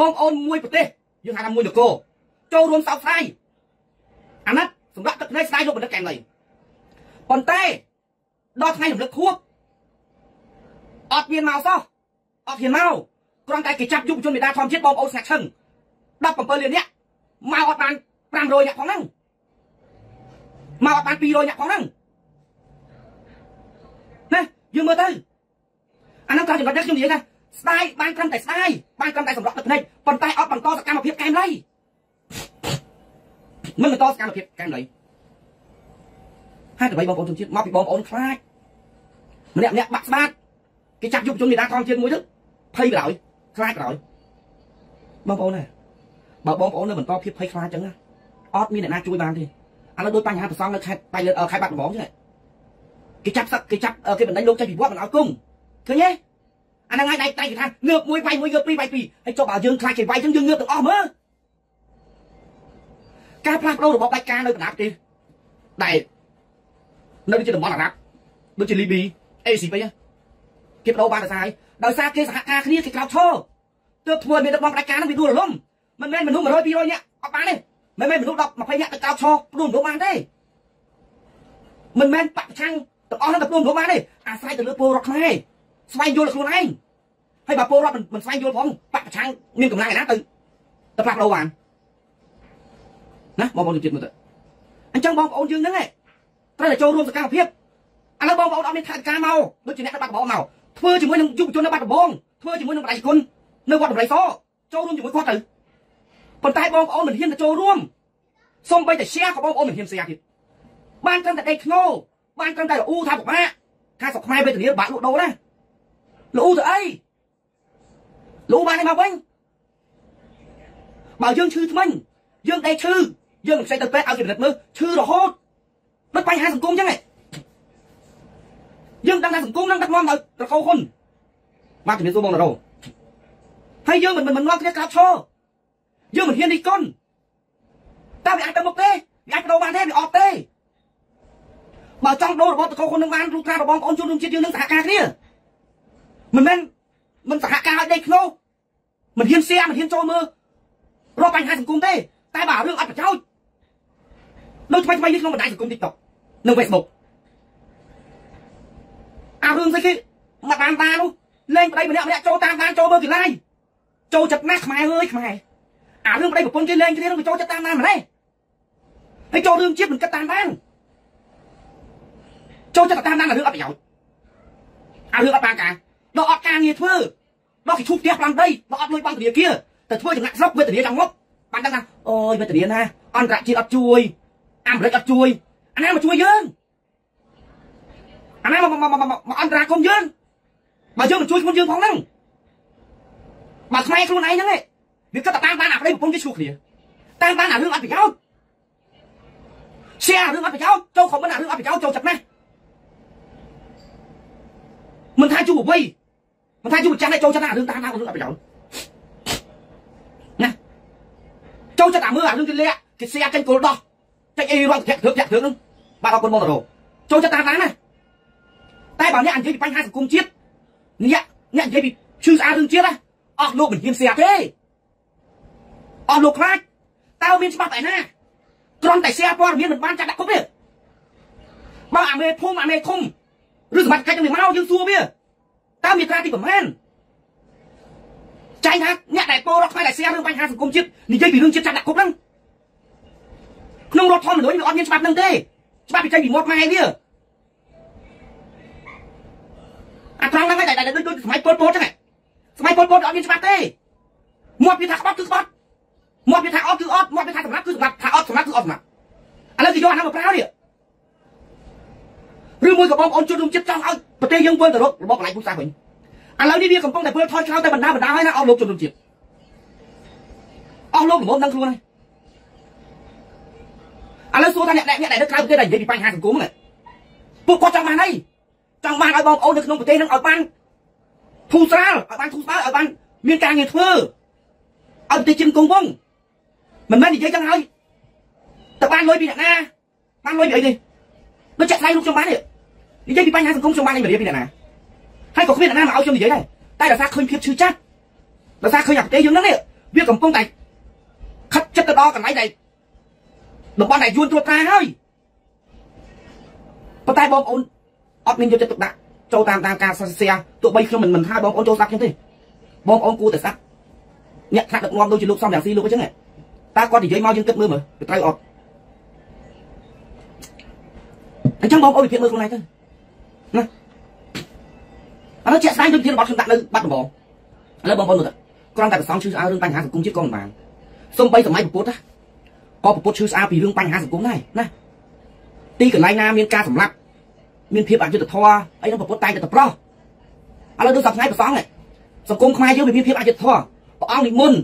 បងប្អូនមួយប្រទេសយើងហៅថាមួយនគរចូលរួមសោកស្ដាយអាណិតសម្រាប់ទឹកភ្នែកស្ដាយលោកបណ្ឌិតកែមឡើយប៉ុន្តែដល់ថ្ងៃរំលឹកខួបអត់មានមកសោះអត់ហ៊ានមកគ្រាន់តែគេចាប់យុវជនមេដាធម្មជាតិបងប្អូនស្នាក់ឈឹង 17លាននាក់មកអត់បាន500នាក់ផងហ្នឹងមកអត់បាន200នាក់ផងហ្នឹងណាយើងមើលទៅអានោះក៏ចំណុចនេះខ្ញុំនិយាយថាស្ដាយបានត្រឹមតែស្ដាយបានត្រឹមតែសម្រាប់ទឹកភ្នែកប៉ុន្តែអត់បន្តសកម្មភាពកែមលៃមិនបន្តសកម្មភាពកែមលៃហើយដើម្បីបងប្អូនជនជាតិមកពីបងប្អូនខ្លាចម្នាក់ម្នាក់បាក់ស្បាតគេចាប់យុវជនមេដាធម្មជាតិមួយទៅភ័យក្រោយខ្លាចក្រោយបងប្អូនណា បើបងប្អូននៅបន្តភាពភ័យខ្លាចចឹងណាអត់មានអ្នកណាជួយបានទេឥឡូវដូចបញ្ហាប្រសងនៅខេត្តបៃលិនខេត្តបាត់ដំបងចឹងគេចាប់សឹកគេចាប់គេបណ្ដេញលោកចេញពីវត្តមិនឲ្យគុំឃើញទេអាហ្នឹងហើយដៃដៃគេថាងើបមួយវាយមួយងើបពីរវាយពីរហើយចុះបើយើងខ្លាចគេវាយចឹងយើងងើបទាំងអស់មើលការផ្លាស់ប្ដូររបបដាច់ការនៅបណ្ដាប្រទេសដែលនៅដូចជាតំបន់អារ៉ាប់ដូចជាលីប៊ីអេស៊ីបៃគេបដូរបានដោយសារដោយសារគេសហការគ្នាគេក្រោកឈរទើបធ្វើមានរបបដាច់ការនឹងវាដួលរលំ មិនមែនមនុស្ស100 200នាក់អត់បានទេមិនមែនមនុស្ស10 20នាក់ទៅក្រោកឈរព្រួនរំបានទេមិនមែនបពប្រឆាំងទាំងអស់នឹងទៅព្រួនរំបានទេអាស្រ័យទៅលើពលរដ្ឋខ្មែរស្វែងយល់ខ្លួនឯងហើយបើពលរដ្ឋមិនស្វែងយល់ផងបពប្រឆាំងមានកម្លាំងឯណាទៅទៅផ្លាស់ប្ដូរបានណាបងប្អូនជិតមើលទៅអញ្ចឹងបងប្អូនយើងហ្នឹងត្រូវតែចូលរួមសកម្មភាពឥឡូវបងប្អូនអត់មានថវិកាមកដូចជាអ្នកបាត់ដំបងមកធ្វើជាមួយនឹងយុវជននៅបាត់ដំបងធ្វើជាមួយនឹងបដិគុណនៅវត្តដំរីសចូលរួមជាមួយគាត់ទៅ ប៉ុន្តែបងប្អូនមិនហ៊ានទៅចូលរួមសូម្បីតែ share ក៏បងប្អូនមិនហ៊ាន share ទៀតបានត្រឹមតែដេកធ្ងោបានត្រឹមតែលូថាពិបាកខាស្រុកខ្មែរវេទនាបាក់លក់ដូរណាលូទៅអីលូបានឯមកវិញបើយើងឈឺថ្មិញយើងដេកឈឺយើងមិនផ្សេងទៅពេទ្យឲ្យគេពិនិត្យមើលឈឺរហូតដូចបញ្ហាសង្គមអញ្ចឹងយើងដឹងថាសង្គមនឹងដឹកនាំដោយត្រកូលហ៊ុនបាទជំរាបសួរបងណារ៉ូហើយយើងមិនមិននាំគ្នាក្រាបឈរ យើងមិនហ៊ាននេះកុនតើវាអាចទៅមុខទេវាអាចបដូរបានទេវាអត់ទេបើចង់ដូររបបតកោហ៊ុននឹងបានរូបការរបស់បងប្អូនជនរួមជាតិយើងនឹងសហការគ្នាមិនមែនមិនសហការឲ្យដេកខ្នោះមិនហ៊ានសៀមិនហ៊ានចូលមើលរកបញ្ហាសង្គមទេតែបើរឿងអត់ប្រយោជន៍ដូចថ្មីថ្មីនេះក្នុងបណ្ដាញសង្គម TikTok និង Facebook អារឿងស្អីគេមកតាមតានោះលេងប្តីម្នាក់ម្នាក់ចូលតាមតាចូលមើលកន្លែងចូលចិត្តណាស់ខ្មែរអើយខ្មែរ អារឿងប្តីប្រពន្ធគេលេងគ្នានឹងចូលចិត្តតាមតាម្លេះហើយចូលរឿងជាតិមិនគិតតាមបានចូលចិត្តតាមតាមរឿងអត់ប្រយោជន៍អារឿងអត់បានការដល់អត់ការងារធ្វើដល់គេឈូសផ្ទះ5ដីដល់អត់លុយបង់ធនាគារទៅធ្វើចំណាក់ស្រុកវេទនាចាំងប់បានដឹងថាអូយវេទនាណាអន្តរជាតិអត់ជួយអាមេរិកអត់ជួយអាណាមកជួយយើងអាណាមកមកអន្តរាគមយើងបើយើងមិនជួយខ្លួនយើងផងហ្នឹងបើខ្មែរខ្លួនឯងហ្នឹង វាគិតតែតាមបានអាប្តីប្រពន្ធគេឈ្លោះគ្នាតាមបានអារឿងអត់ប្រយោជន៍ share រឿងអត់ប្រយោជន៍ចូលខមមិនអារឿងអត់ប្រយោជន៍ចូលចិត្តណាស់មិនថាជួបអ្វីមិនថាជួបចាស់ឯងចូលចិត្តអារឿងតាមតាមរឿងអត់ប្រយោជន៍ណាចូលចិត្តអាមើលអារឿងគេលាក់គេ share ចេញគោលដោះចេញអីរត់ធាក់ធឹកធាក់ធឹកហ្នឹងបាទអរគុណមករោចូលចិត្តតាមតាមណាតែបើអ្នកនិយាយពីបញ្ហាសង្គមជាតិអ្នកអ្នកនិយាយពីឈឺស្អាតរឿងជាតិណាអស់លោកមិនហ៊ាន share ទេ អស់លោកខ្លាចតើមានច្បាប់ឯណាគ្រាន់តែ share ព័ត៌មានមិនបានចាត់ដាក់គុកទេបើអាមេភូមិអាមេឃុំឬសមត្ថកិច្ចនឹងមកយើងសួរវាតើមានត្រាទីប្រមាណចែងថាអ្នកដែលពលរដ្ឋខ្មែរដែល share រឿងបញ្ហាសង្គមជាតិនិយាយពីរឿងជាតិចាត់ដាក់គុកហ្នឹងក្នុងរដ្ឋធម្មនុញ្ញវាអត់មានច្បាប់ហ្នឹងទេច្បាប់ពីចេញពីមាត់ម៉ែវាអាត្រង់ហ្នឹងឯងដែលដូចដូចសម័យពលពតចឹងសម័យពលពតអត់មានច្បាប់ទេមាត់វាថាក្បត់គឺក្បត់ មាត់វាថាអត់គឺអត់មាត់វាថាសម្រាប់គឺសម្រាប់ថាអត់សម្រាប់គឺអត់សម្រាប់ឥឡូវគេយកអាហ្នឹងមកប្រើនេះឬមួយក៏បងប្អូនជនរួមជាតិចង់ឲ្យប្រទេសយើងវិលទៅរករបបកន្លែងពុះសាសវិញឥឡូវនេះវាកំពុងតែវិលថយក្រោយទៅបណ្ដាបណ្ដាហើយណាអស់លោកជនរួមជាតិអស់លោកល្មមដឹងខ្លួនហើយឥឡូវសួរថាអ្នកអ្នកដែលនៅក្រៅប្រទេសដែលនិយាយពីបញ្ហាសង្គមហ្នឹងពួកគាត់ចង់បានអីចង់បានឲ្យបងប្អូននៅក្នុងប្រទេសហ្នឹងឲ្យបានធូរស្រាលឲ្យបានធូរស្បើយឲ្យបានមានការងារធ្វើឲ្យប្រទេសជាតិគង់វង្ស មិនមែននិយាយចឹងហើយតើបានលុយពីអ្នកណាបានលុយពីអីទេដូចចាក់ស្ដែងលោកខ្ញុំបាននេះនិយាយពីបញ្ហាសង្គមខ្ញុំបានអីមករៀបពីអ្នកណាហើយក៏គ្មានអ្នកណាមកឲ្យខ្ញុំនិយាយដែរតែដោយសារឃើញភាពឈឺចាប់ដោយសារឃើញអាប្រទេសយើងហ្នឹងនេះវាកំពុងតែខិតចិត្តទៅដល់កន្លែងដែលតំបន់ដែលយួនត្រួតត្រាហើយប៉ុន្តែបងប្អូនអត់មានយកចិត្តទុកដាក់ចូលតាមតាមការសរសេរទោះបីខ្ញុំមិនមិនថាបងប្អូនចូលស្ដាប់ខ្ញុំទេបងប្អូនគួរតែស្ដាប់អ្នកថ្នាក់ដឹកនាំដូចជាលោកសំរងស៊ីលោកអញ្ចឹង តើគាត់និយាយមកយើងគិតមើលមើលទៅត្រូវអត់អញ្ចឹងបងប្អូនវិភាគមើលខ្លួនឯងទៅណាឥឡូវជាក់ស្ដែងដូចជារបស់ខ្ញុំដាក់នៅបាត់ដំបងឥឡូវបងប្អូនមើលទៅគ្រាន់តែប្រសងឈឺស្អាលរឿងបញ្ហាសង្គមជាតិក៏មិនបានសូម្បីសម័យពុទ្ធណាក៏ពុទ្ធឈឺស្អាលពីរឿងបញ្ហាសង្គមដែរណាទីកន្លែងណាមានការសម្លាប់មានភាពអយុត្តិធម៌អីនោះពុទ្ធតែងតែទៅប្រោះឥឡូវដូចសប្តាហ៍ប្រសងសង្គមខ្មែរយើងវាមានភាពអយុត្តិធម៌ព្រះអង្គនិមន្ត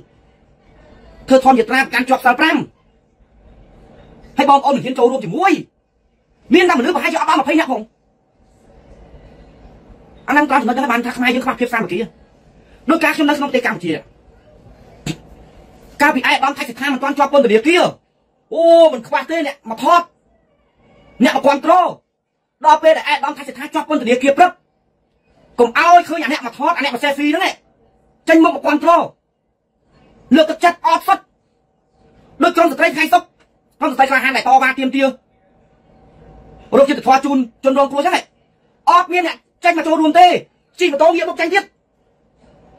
ធ្វើធម្មយត្រាប្រកាន់ជាប់សាល5ហើយបងប្អូនមិនហ៊ានចូលរួមជាមួយមានតែមនុស្សប្រហែលជាអត់ដល់20នាក់ផងអានឹងត្រង់ចំណុចហ្នឹងបានថាខ្មែរយើងខ្វះភាពសាមគ្គីដោយការខ្ញុំនៅក្នុងប្រទេសកម្ពុជាកាលពីឯកឧត្តមថៃសិដ្ឋាមិនទាន់ជាប់ពន្ធនាគារអូមិនខ្វះទេអ្នកមកថតអ្នកមកគ្រប់គ្រងដល់ពេលដែលឯកឧត្តមថៃសិដ្ឋាជាប់ពន្ធនាគារព្រឹកកុំឲ្យឃើញអាអ្នកមកថតអាអ្នកមកសេហ្វីហ្នឹងចេញមកមកគ្រប់គ្រង លើកទឹកចិត្តអត់សុតដោយក្រុមស្ត្រីថ្ងៃសុកក្រុមស្ត្រីខ្លះហានដែលតវ៉ាទៀមទារោគចិត្តធွာជូនជនរងគ្រោះចឹងអត់មានអ្នកចេញមកចូលរួមទេជិះម៉ូតូវាមកចេញទៀត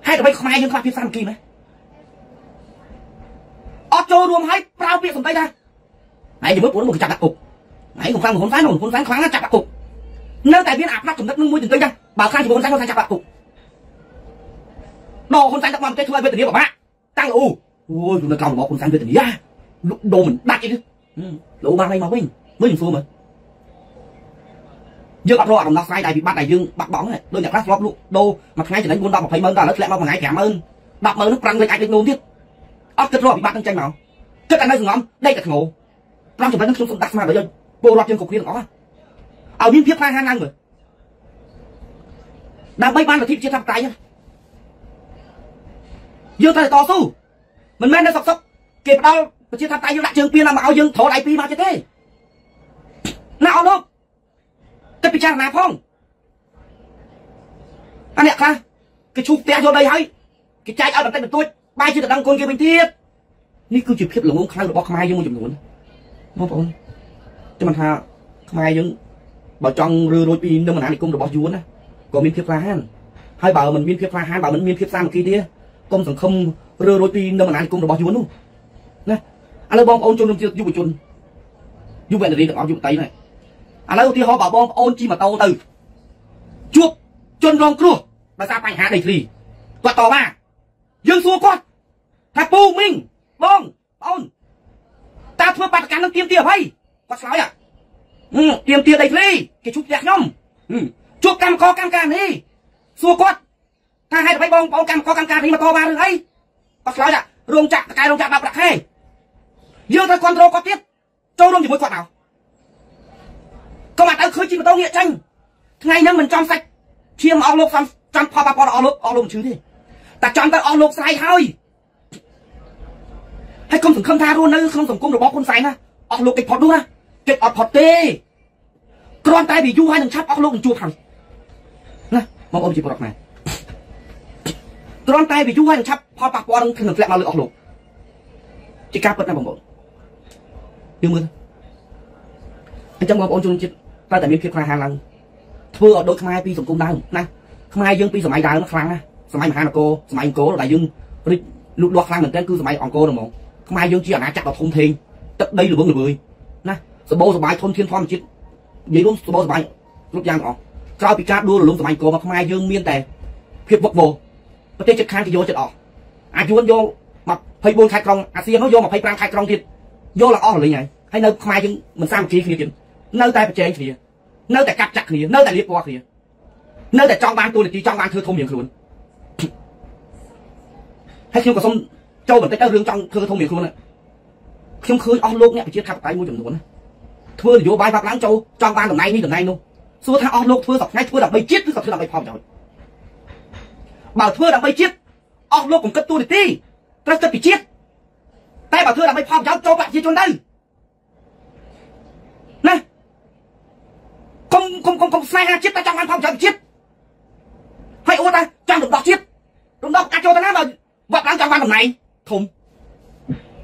ហេតុអ្វីខ្មែរយើងខ្វះភាពសាមគ្គីមែនអត់ចូលរួមឲ្យប្រើពាក្យសម្ដីថាហើយមើលពួកមកចាប់ដាក់គុកហើយកុំខ្លាំងហ៊ុនសែនហ៊ុនសែនខ្លាំងណាស់ចាប់ដាក់គុកនៅតែមានអាផ្នែកចំណិតនឹងមួយទន្ទឹងថាបើខ្លាំងជាមួយហ៊ុនសែនហ៊ុនសែនចាប់ដាក់គុកដល់ហ៊ុនសែនដឹកនាំប្រទេសធ្វើឲ្យវេទនាពិបាក តាំងអូអូយនៅក្រោមរបបហ៊ុនសែនវេទនាលោកដូរមិនដាច់អីទេលោកបានអីមកវិញមើលខ្ញុំសួរមើលយើងអត់រកអាដំណោះស្រាយដែលវិបត្តិដែលយើងបាត់បង់ហ្នឹងដូចអ្នកខ្លះធ្លាប់លក់ដូរមួយថ្ងៃចំណេញ4 10 20ម៉ឺនតើឥឡូវធ្លាក់មកមួយថ្ងៃ50000 10ម៉ឺនហ្នឹងប្រាំងលេខអាចលេខនោមទៀតអត់គិតរកវិបត្តិហ្នឹងចេញមកគិតតែនៅសង្ងំដេកតែធ្ងោប្រាំចំណេញហ្នឹងខ្ញុំសូមដាក់ស្មារតីឲ្យពលរដ្ឋយើងគ្រប់គ្នាទាំងអស់ឲ្យមានភាពក្លាហានឡើងមើលដើម្បីបានលទ្ធិប្រជាធិបតេយ្យ យើងត្រូវតស៊ូមិនមែននៅសុកសុកគេផ្ដាល់ប្រជាធិបតេយ្យយើងដាក់ជើងពៀនមកឲ្យយើងត្រដៃពីរមកទៀតទេណាអត់លោកគិតពិចារណាផងអាអ្នកខ្លះគេឈូសផ្ទះយកដីហើយគេចែកឲ្យបន្តិចបន្តួចបាយជាតដឹងគុណគេវិញទៀតនេះគឺជាភាពល្ងងខ្លៅរបស់ខ្មែរយើងមួយចំនួនបងប្អូនចាំមិនថាខ្មែរយើងបើចង់រើរួចពីនិមនានិគមរបស់យួនណាក៏មានភាពក្លាហានហើយបើមិនមានភាពក្លាហានបើមិនមានភាពសាមគ្គីទេ កុំសង្ឃឹមរើរួចពីនិមនានិគមរបស់យួននោះណាឥឡូវបងប្អូនជនជាតិយុវជនយុវនារីទាំងអស់យុវតីហ្នឹងឥឡូវឧទាហរណ៍បើបងប្អូនជិះម៉ូតូទៅជួបជនរងគ្រោះដោយសារបញ្ហាដីធ្លីគាត់តបមកយើងសួរគាត់ថាពូមីងបងប្អូនតើធ្វើបាតកម្មនឹងទៀមទាអ្វីគាត់ឆ្លើយអាទៀមទាដីធ្លីគេជួបផ្ទះខ្ញុំជួបកម្មករកម្មការនេះសួរគាត់ ថាហេតុអ្វីបងប្អូនកម្មករកម្មការនេះមកតបានឬអីគាត់ឆ្លើយថារោងចក្រតកែរោងចក្របាក់ប្រាក់ខែយើងត្រូវគ្រប់គ្រងគាត់ទៀតចូលរួមជាមួយគាត់មកកុំអត់ទៅឃើញជីម៉ូតូងាកចាញ់ថ្ងៃហ្នឹងមិនចំសាច់ឈាមអស់លោកសំចំផលប៉ះពាល់អស់លោកអស់លោកមិនឈឺទេតែចំទៅអស់លោកស្រ័យហើយហើយកុំសង្ឃឹមថារស់នៅក្នុងសង្គមរបស់ហ៊ុនសែនណាអស់លោកគេផុតនោះណាគេអត់ផុតទេគ្រាន់តែវាយូរហើយនឹងឆាប់អស់លោកនឹងជួបហើយណាបងប្អូនជាប្រដ្ឋខ្មែរ គ្រាន់តែវាយូរហើយនឹងឆាប់ផលប៉ះពាល់នឹងធ្លាក់មកលើអស់លោកជាការពិតណាបងប្អូនយើងមើលអញ្ចឹងបងប្អូនជនជាតិត្រូវតែមានភាពក្លាហានឡើងធ្វើឲ្យដូចខ្មែរពីសង្គមដើមណាខ្មែរយើងពីសម័យដើមខ្លាំងណាសម័យមហានគរសម័យអង្គរដែលយើងរីកលូតលាស់ខ្លាំងមែនទែនគឺសម័យអង្គរហ្មងខ្មែរយើងជាអាណាចក្រដ៏ធំធេងទឹកដីល្វឹងល្វើយណាសបោសបាយធនធានធម្មជាតិនិយាយរួមសបោសបាយគ្រប់យ៉ាងទាំងអស់ក្រោយពីការដួលរលំសម័យអង្គរមកខ្មែរយើងមានតែភាពវឹកវរ ប្រទេសជិតខាងគេយកចិត្តអស់អាយួនយក24ខេត្តក្រុងអាស៊ាននោះយក25ខេត្តក្រុងទៀតយកឡើងអស់រលីងហើយហើយនៅខ្មែរយើងមិនសាមគ្គីគ្នាទៀតនៅតែប្រជែងគ្នានៅតែកាត់ចាក់គ្នានៅតែលៀបពណ៌គ្នានៅតែចង់បានទូនាទីចង់បានធ្វើធំជាងខ្លួនហើយខ្ញុំក៏សុំចូលបន្តិចទៅរឿងចង់ធ្វើធំជាងខ្លួនខ្ញុំឃើញអស់លោកអ្នកប្រជាធិបតេយ្យមួយចំនួនធ្វើនយោបាយបាក់ឡើងចូលចង់បានតំណែងនេះតំណែងនោះសួរថាអស់លោកធ្វើសប្តាហ៍ធ្វើដើម្បីជាតិឬក៏ធ្វើដើម្បីផលប្រយោជន៍ បើធ្វើដើម្បីជាតិអស់លោកកុំគិតទូនាទីត្រូវគិតពីជាតិតែបើធ្វើដើម្បីផលប្រយោជន៍ចូលប្រាក់ប្រជាជនទៅណាកុំកុំកុំកុំស្នេហាជាតិតែចង់បានផលប្រយោជន៍ជាតិហើយអួតថាចង់រំដោះជាតិរំដោះកាចូលទៅណាបើបាត់ឡើងចង់បានតំណែងធំ